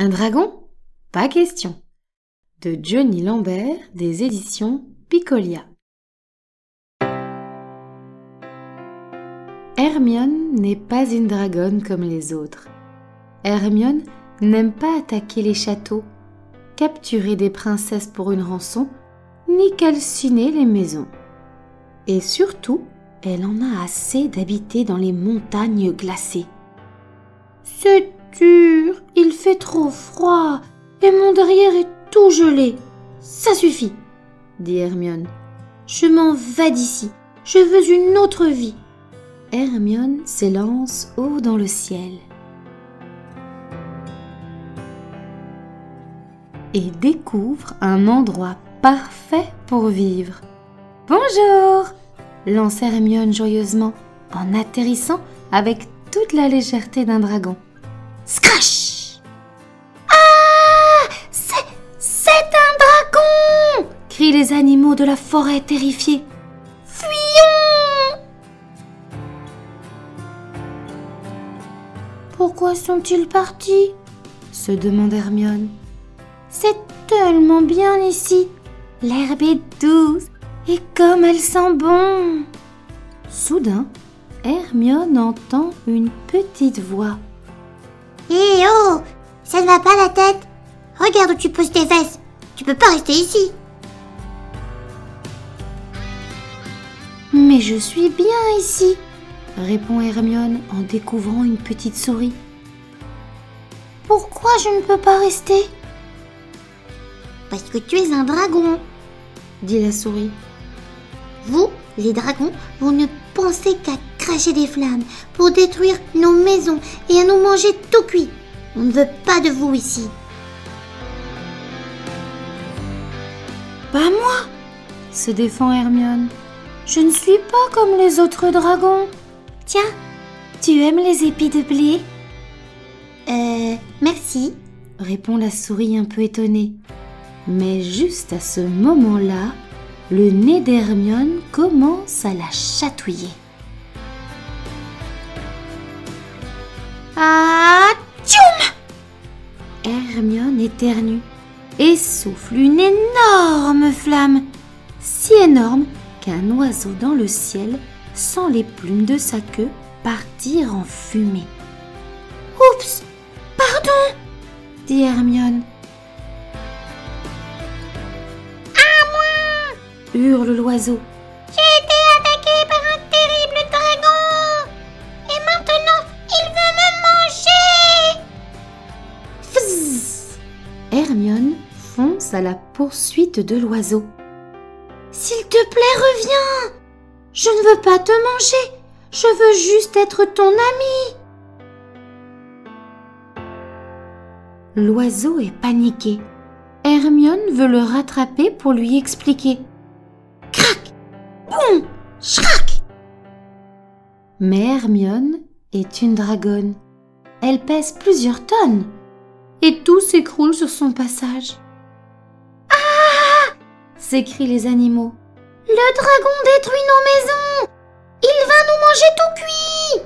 Un dragon? Pas question. De Johnny Lambert des éditions Picolia. Hermione n'est pas une dragonne comme les autres. Hermione n'aime pas attaquer les châteaux, capturer des princesses pour une rançon, ni calciner les maisons. Et surtout, elle en a assez d'habiter dans les montagnes glacées. Il fait trop froid, et mon derrière est tout gelé. Ça suffit, dit Hermione. Je m'en vais d'ici, je veux une autre vie. Hermione s'élance haut dans le ciel. Et découvre un endroit parfait pour vivre. Bonjour lance Hermione joyeusement en atterrissant avec toute la légèreté d'un dragon. Scratch Ah C'est. Un dragon crient les animaux de la forêt terrifiés. Fuyons Pourquoi sont-ils partis? se demande Hermione. C'est tellement bien ici. L'herbe est douce et comme elle sent bon. Soudain, Hermione entend une petite voix. Hé oh Ça ne va pas la tête Regarde où tu poses tes fesses Tu peux pas rester ici Mais je suis bien ici, répond Hermione en découvrant une petite souris. Pourquoi je ne peux pas rester? Parce que tu es un dragon dit la souris. Vous, les dragons, vous ne pensez qu'à cracher des flammes pour détruire nos maisons et à nous manger tout cuit. On ne veut pas de vous ici. Pas moi se défend Hermione. Je ne suis pas comme les autres dragons. Tiens, tu aimes les épis de blé? Euh, merci. répond la souris un peu étonnée. Mais juste à ce moment-là, le nez d'Hermione commence à la chatouiller. Ah tchoum Hermione éternue et souffle une énorme flamme, si énorme qu'un oiseau dans le ciel sent les plumes de sa queue partir en fumée. Oups Pardon dit Hermione. hurle l'oiseau. Hermione fonce à la poursuite de l'oiseau. S'il te plaît, reviens Je ne veux pas te manger, je veux juste être ton ami. L'oiseau est paniqué. Hermione veut le rattraper pour lui expliquer. Crac Boum Schrac Mais Hermione est une dragonne. Elle pèse plusieurs tonnes. Et tout s'écroule sur son passage. Ah s'écrient les animaux. Le dragon détruit nos maisons Il va nous manger tout cuit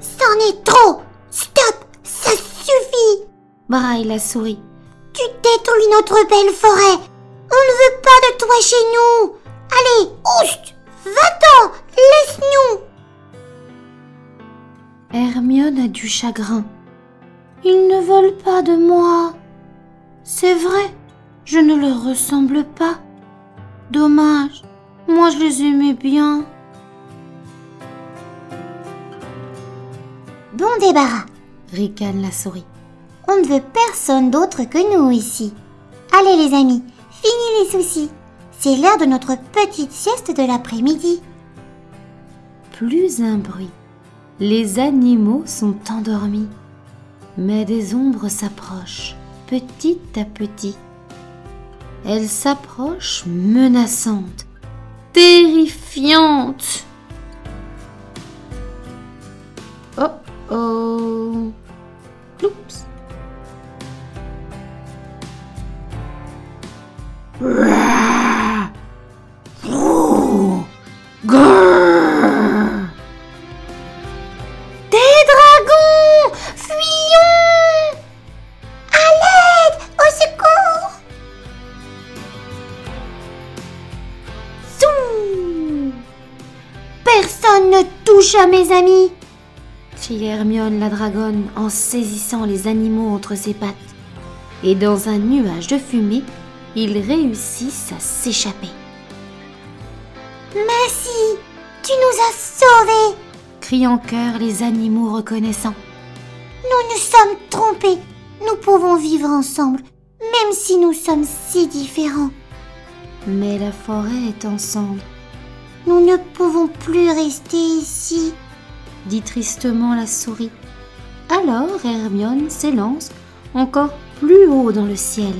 C'en est trop. Stop. Ça suffit. braille la souris. Tu détruis notre belle forêt. On ne veut pas de toi chez nous. Allez, oust. Va-t'en. Hermione a du chagrin. Ils ne veulent pas de moi. C'est vrai, je ne leur ressemble pas. Dommage, moi je les aimais bien. Bon débarras. Ricane la souris. On ne veut personne d'autre que nous ici. Allez les amis, fini les soucis. C'est l'heure de notre petite sieste de l'après-midi. Plus un bruit. Les animaux sont endormis. Mais des ombres s'approchent, petit à petit. Elles s'approchent menaçantes, terrifiantes. Oh oh. Oups. Mes amis crie Hermione la dragonne en saisissant les animaux entre ses pattes. Et dans un nuage de fumée, ils réussissent à s'échapper. Merci, tu nous as sauvés crient en chœur les animaux reconnaissants. Nous nous sommes trompés. Nous pouvons vivre ensemble, même si nous sommes si différents. Mais la forêt est ensemble, Nous ne pouvons plus rester ici. dit tristement la souris. Alors Hermione s'élance encore plus haut dans le ciel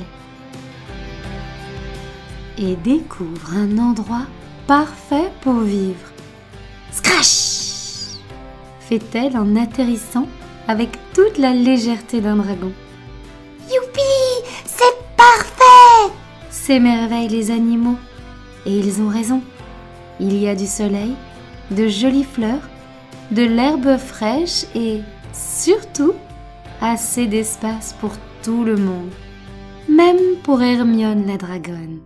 et découvre un endroit parfait pour vivre. Scratch fait-elle en atterrissant avec toute la légèreté d'un dragon. Youpi, c'est parfait S'émerveillent les animaux. Et ils ont raison. Il y a du soleil, de jolies fleurs, de l'herbe fraîche et, surtout, assez d'espace pour tout le monde. Même pour Hermione la dragonne.